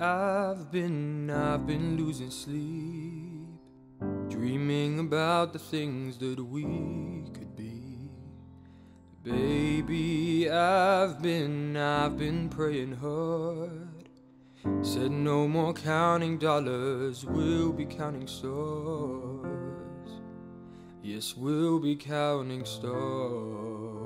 I've been, I've been losing sleep, dreaming about the things that we could be. Baby, I've been, I've been praying hard. Said no more counting dollars, we'll be counting stars. Yes, we'll be counting stars.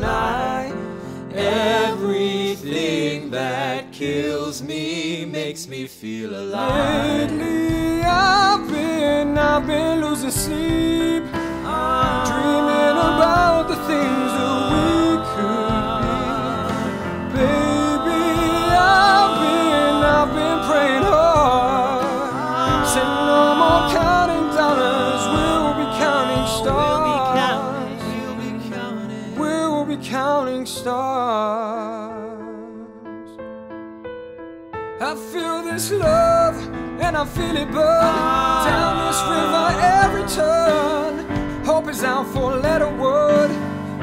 Lie, couldn't. Everything that kills me makes me feel alive. Lately, I've been, I've been losing sleep, I feel this love and I feel it burn down this river every turn. Hope is out for a letter word.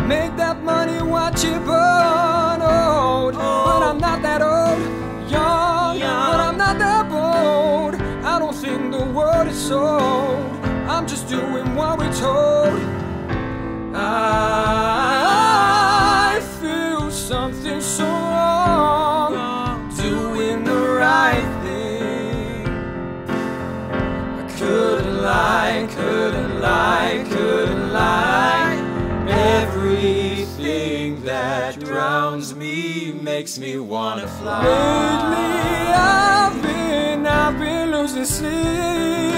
Make that money, watch it burn. Old, but I'm not that old. Young, but I'm not that bold. I don't think the world is sold. I'm just doing what we're told. That drowns me makes me wanna fly. Lately, I've been, I've been losing sleep,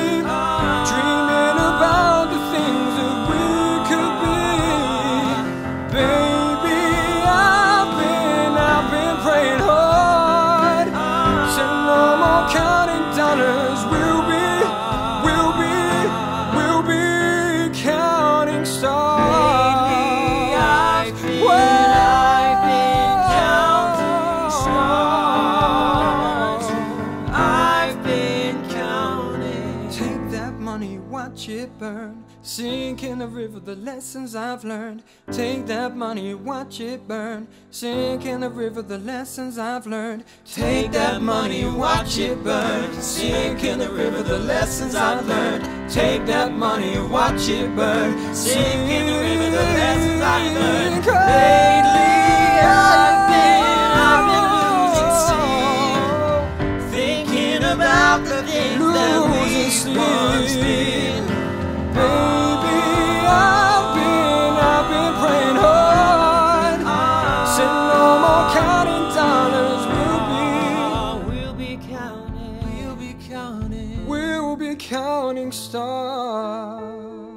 watch it burn. Sink in the river, the lessons I've learned. Take that money, watch it burn. Sink in the river, the lessons I've learned. Take that money, watch it burn. Sink in the river, the lessons I've learned. Take that money, watch it burn. Sink in the river, the lessons I've learned. About the things Losing we once sleep. did. Baby, I've been, I've been praying hard. Said no more counting dollars. We'll We'll be counting. We'll be counting. we'll be counting stars.